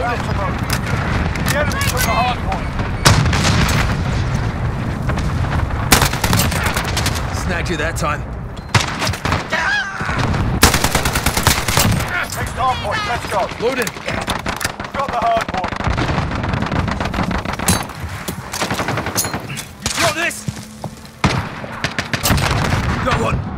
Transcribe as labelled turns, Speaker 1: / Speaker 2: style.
Speaker 1: Back to move. The enemy took the hard point.
Speaker 2: Snagged you that time.
Speaker 1: Next hard point, let's go.
Speaker 2: Loading.
Speaker 1: Got the hard point.
Speaker 2: You got this? Got one.